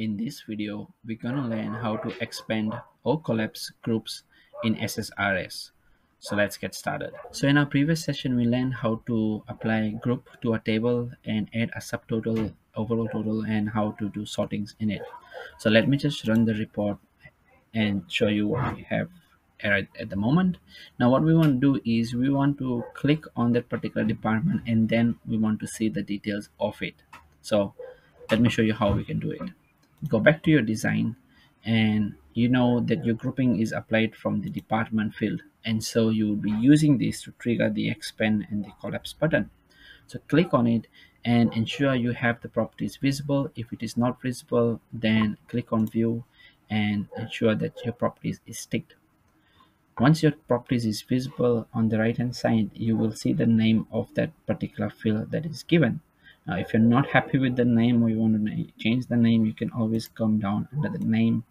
In this video, we're gonna learn how to expand or collapse groups in SSRS. So let's get started. So in our previous session, we learned how to apply group to a table and add a subtotal, overall total, and how to do sortings in it. So let me just run the report and show you what we have at, at the moment. Now what we want to do is we want to click on that particular department and then we want to see the details of it. So let me show you how we can do it go back to your design and you know that your grouping is applied from the department field. And so you will be using this to trigger the expand and the collapse button. So click on it and ensure you have the properties visible. If it is not visible then click on view and ensure that your properties is ticked. Once your properties is visible on the right hand side you will see the name of that particular field that is given now if you're not happy with the name or you want to change the name you can always come down under the name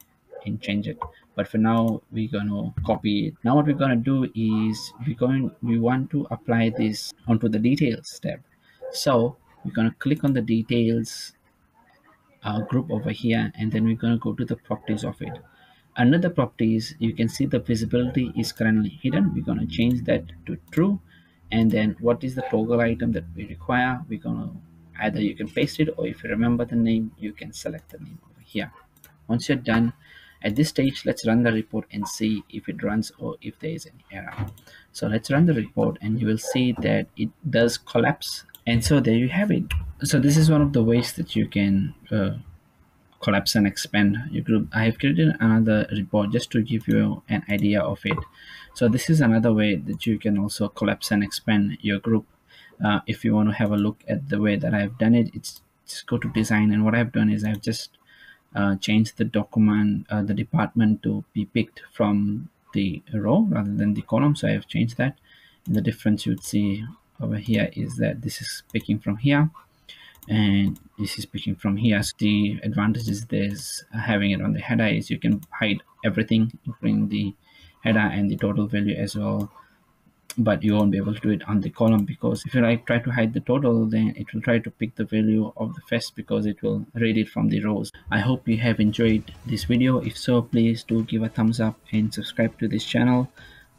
and change it. But for now we're going to copy it. Now what we're going to do is we're going we want to apply this onto the details tab. So we're going to click on the details uh, group over here and then we're going to go to the properties of it. Under the properties you can see the visibility is currently hidden. We're going to change that to true. And then what is the toggle item that we require? We're to either you can paste it or if you remember the name you can select the name over here. Once you're done at this stage let's run the report and see if it runs or if there is any error. So let's run the report and you will see that it does collapse. And so there you have it. So this is one of the ways that you can uh, collapse and expand your group. I have created another report just to give you an idea of it. So this is another way that you can also collapse and expand your group uh, if you want to have a look at the way that I've done it it's just go to design. And what I've done is I've just uh, changed the document uh, the department to be picked from the row rather than the column. So I've changed that. And the difference you'd see over here is that this is picking from here and this is picking from here. So the advantages there's having it on the header is you can hide everything including the header and the total value as well but you won't be able to do it on the column because if you like try to hide the total then it will try to pick the value of the first because it will read it from the rows. I hope you have enjoyed this video. If so please do give a thumbs up and subscribe to this channel.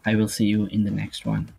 I will see you in the next one